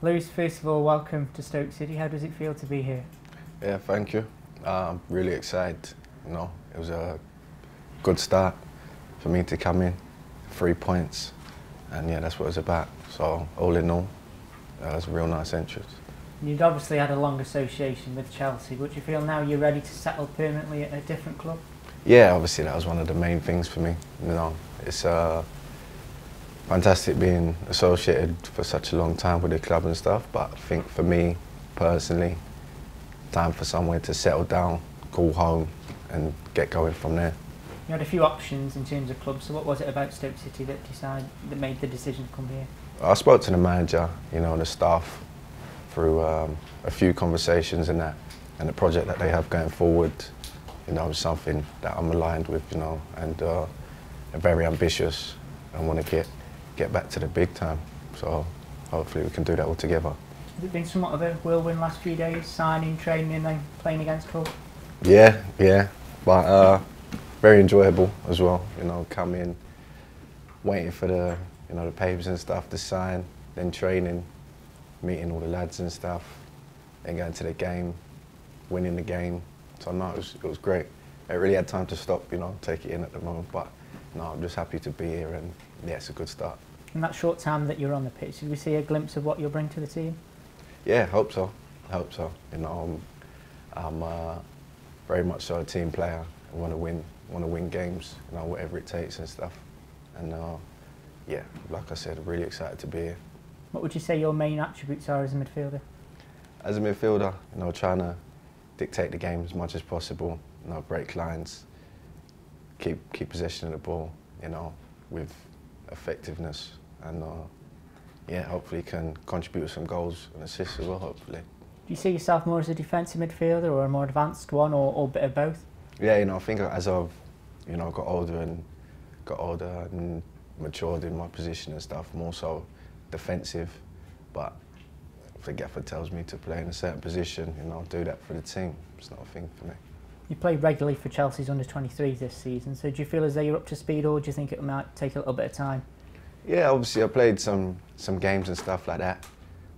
Lewis, first of all, welcome to Stoke City. How does it feel to be here? Yeah, thank you. I'm really excited. You know, it was a good start for me to come in, three points, and yeah, that's what it was about. So all in all, uh, it was a real nice entrance. You'd obviously had a long association with Chelsea, but do you feel now you're ready to settle permanently at a different club? Yeah, obviously that was one of the main things for me. You know, it's uh, fantastic being associated for such a long time with the club and stuff, but I think for me personally, time for somewhere to settle down, call home, and get going from there. You had a few options in terms of clubs, so what was it about Stoke City that decided that made the decision to come here? I spoke to the manager, you know, and the staff through um, a few conversations and that, and the project that they have going forward, you know, something that I'm aligned with, you know, and uh, very ambitious and want to get get back to the big time. So hopefully we can do that all together. Has it been somewhat of a whirlwind last few days, signing, training and then playing against Hull? Yeah, yeah, but uh, very enjoyable as well, you know, coming, waiting for the, you know, the papers and stuff to sign, then training, meeting all the lads and stuff, then going to the game, winning the game. So no, it was, it was great. I really had time to stop, you know, take it in at the moment, but no, I'm just happy to be here and yeah, it's a good start. In that short time that you're on the pitch, did we see a glimpse of what you'll bring to the team? Yeah, hope so. Hope so. You know, I'm, I'm uh, very much so a team player. I want to win, want to win games, you know, whatever it takes and stuff. And uh, yeah, like I said, really excited to be here. What would you say your main attributes are as a midfielder? As a midfielder, you know, trying to dictate the game as much as possible, you know, break lines, keep keep possession of the ball, you know, with effectiveness and uh, yeah, hopefully can contribute with some goals and assists as well, hopefully. Do you see yourself more as a defensive midfielder or a more advanced one or, or a bit of both? Yeah, you know, I think as I've, you know, got older and got older and matured in my position and stuff, more so defensive, but if the gaffer tells me to play in a certain position, you know, I'll do that for the team. It's not a thing for me. You played regularly for Chelsea's under 23s this season, so do you feel as though you're up to speed or do you think it might take a little bit of time? Yeah, obviously I played some some games and stuff like that.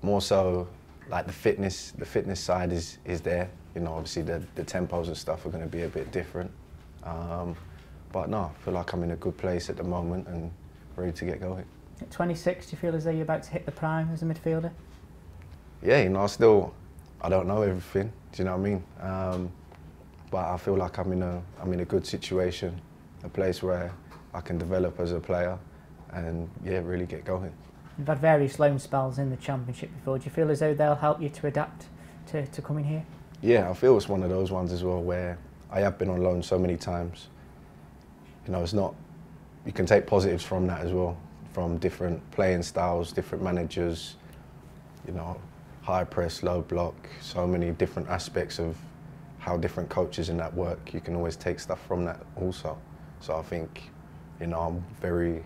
More so like the fitness the fitness side is is there. You know, obviously the the tempos and stuff are going to be a bit different. Um, but no, I feel like I'm in a good place at the moment and ready to get going. At 26, do you feel as though you're about to hit the prime as a midfielder? Yeah, you know, I still I don't know everything. Do you know what I mean? Um, but I feel like I'm in a I'm in a good situation, a place where I can develop as a player, and yeah, really get going. You've had various loan spells in the championship before. Do you feel as though they'll help you to adapt to, to coming here? Yeah, I feel it's one of those ones as well where I have been on loan so many times. You know, it's not. You can take positives from that as well, from different playing styles, different managers. You know, high press, low block, so many different aspects of how different coaches in that work, you can always take stuff from that also. So I think, you know, I'm very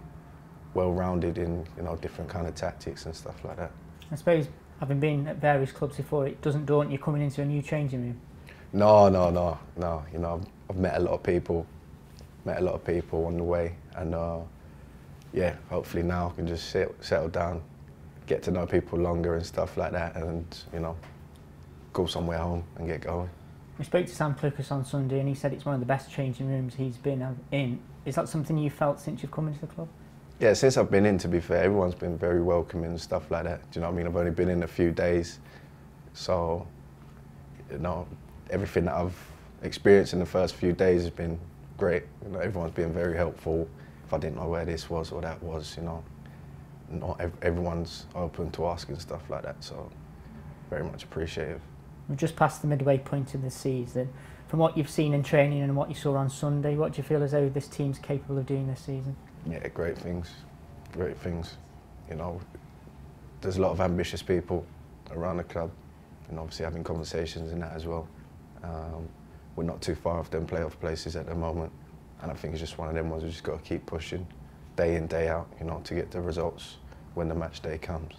well-rounded in, you know, different kind of tactics and stuff like that. I suppose, having been at various clubs before, it doesn't daunt you coming into a new changing room? No, no, no, no. You know, I've, I've met a lot of people, met a lot of people on the way, and uh, yeah, hopefully now I can just sit, settle down, get to know people longer and stuff like that, and you know, go somewhere home and get going. We spoke to Sam Clucas on Sunday and he said it's one of the best changing rooms he's been in. Is that something you felt since you've come into the club? Yeah, since I've been in, to be fair, everyone's been very welcoming and stuff like that. Do you know what I mean? I've only been in a few days, so you know, everything that I've experienced in the first few days has been great. You know, everyone's been very helpful. If I didn't know where this was or that was, you know, not everyone's open to asking stuff like that. So very much appreciative. We're just past the midway point in the season. From what you've seen in training and what you saw on Sunday, what do you feel as though this team's capable of doing this season? Yeah, great things. Great things. You know, there's a lot of ambitious people around the club and obviously having conversations in that as well. Um, we're not too far off them playoff places at the moment and I think it's just one of them ones we just got to keep pushing day in, day out, you know, to get the results when the match day comes.